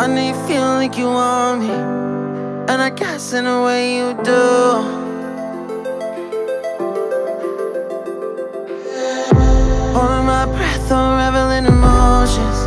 I you feel like you want me, and I guess in a way you do. Holding my breath, unraveling emotions.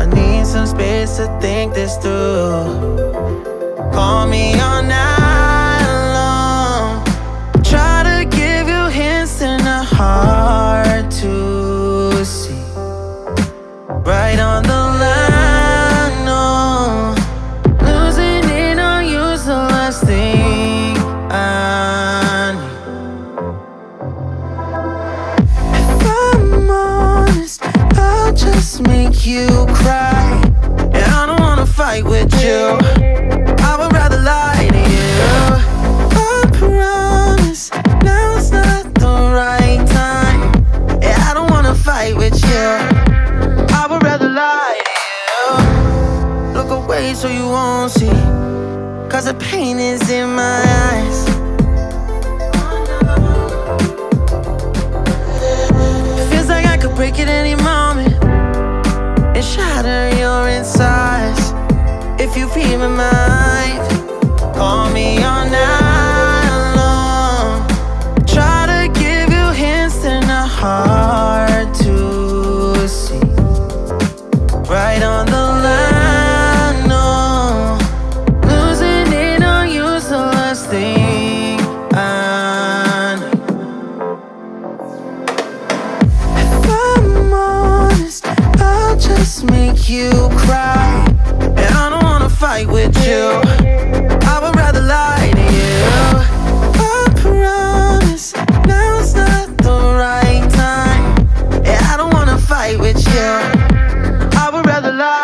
I need some space to think this through. Call me on night Make you cry. And I don't wanna fight with you. I would rather lie to you. I promise now's not the right time. Yeah, I don't wanna fight with you. I would rather lie to you. Look away so you won't see. Cause the pain is in my eyes. I need. If I'm honest, I'll just make you cry. And I don't wanna fight with you. I would rather lie to you. I promise not the right time. Yeah, I don't wanna fight with you. I would rather lie